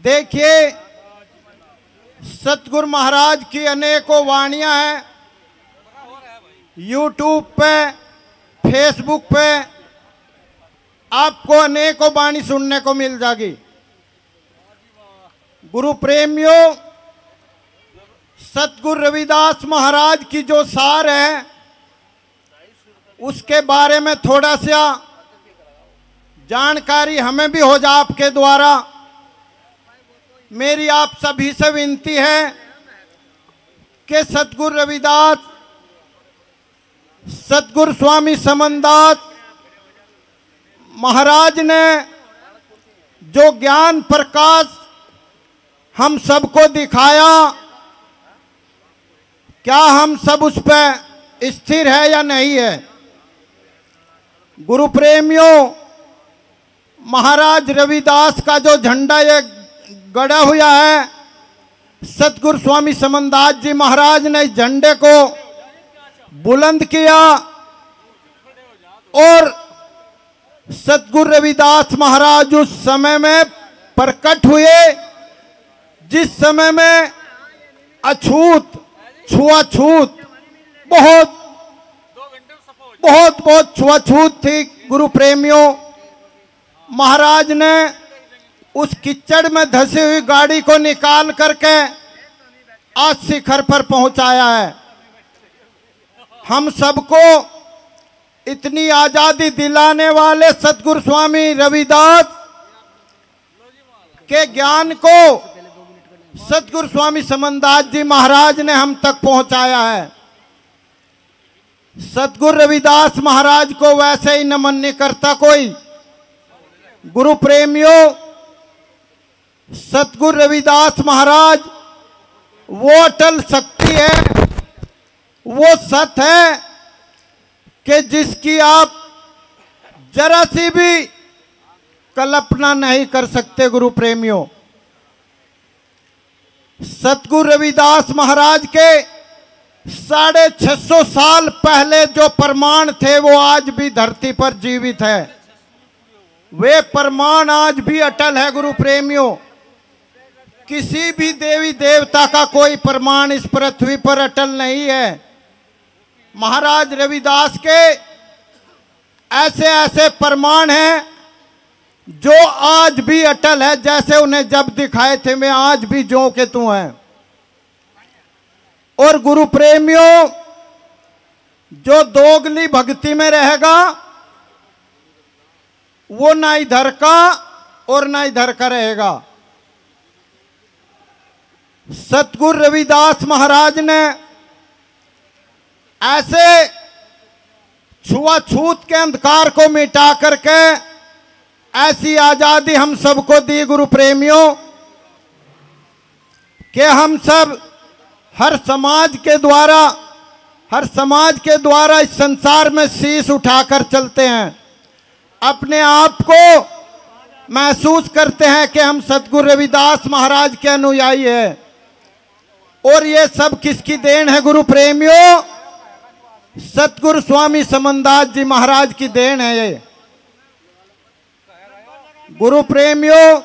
देखिए, सतगुरु महाराज की अनेकों वाणियाँ हैं। यूट्यूब पे फेसबुक पे आपको अनेकों वाणी सुनने को मिल जाएगी। गुरु प्रेमियों, सतगुरु रविदास महाराज की जो सार है, उसके बारे में थोड़ा सा जानकारी हमें भी हो जाए आपके द्वारा। मेरी आप सभी से विनती है कि सतगुरु रविदास सतगुरु स्वामी समनदास महाराज ने जो ज्ञान प्रकाश हम सबको दिखाया, क्या हम सब उस पर स्थिर है या नहीं है? गुरु प्रेमियों महाराज रविदास का जो झंडा ये गड़ा हुआ है। सतगुरु स्वामी समनदास जी महाराज ने झंडे को बुलंद किया और सतगुरु रविदास महाराज उस समय में प्रकट हुए, जिस समय में अछूत, छुआछूत, बहुत बहुत बहुत छुआछूत थी। गुरु प्रेमियों महाराज ने उस कीचड़ में धसी हुई गाड़ी को निकाल करके आज शिखर पर पहुँचाया है। हम सबको इतनी आज़ादी दिलाने वाले सतगुरु स्वामी रविदास के ज्ञान को सतगुरु स्वामी समनदास जी महाराज ने हम तक पहुँचाया है। सतगुरु रविदास महाराज को वैसे ही नमन नहीं करता कोई। गुरु प्रेमियों सतगुरु रविदास महाराज, वो अटल शक्ति है, वो सत है कि जिसकी आप जरा सी भी कल्पना नहीं कर सकते गुरु प्रेमियों। सतगुरु रविदास महाराज के साढ़े छह सौ साल पहले जो प्रमाण थे, वो आज भी धरती पर जीवित है। वे प्रमाण आज भी अटल है गुरु प्रेमियों। किसी भी देवी देवता का कोई प्रमाण इस पृथ्वी पर अटल नहीं है। महाराज रविदास के ऐसे ऐसे प्रमाण हैं जो आज भी अटल है, जैसे उन्हें जब दिखाए थे, मैं आज भी जो के तू हैं। और गुरु प्रेमियों, जो दोगली भक्ति में रहेगा, वो ना इधर का और ना इधर का रहेगा। सतगुरु रविदास महाराज ने ऐसे छुआछूत के अंधकार को मिटा करके ऐसी आज़ादी हम सबको दी गुरु प्रेमियों, कि हम सब हर समाज के द्वारा, हर समाज के द्वारा इस संसार में शीश उठाकर चलते हैं। अपने आप को महसूस करते हैं कि हम सतगुरु रविदास महाराज के अनुयायी हैं। और ये सब किसकी देन है, गुरु प्रेमियों? सतगुरु स्वामी समनदास जी महाराज की देन है ये। गुरु प्रेमियों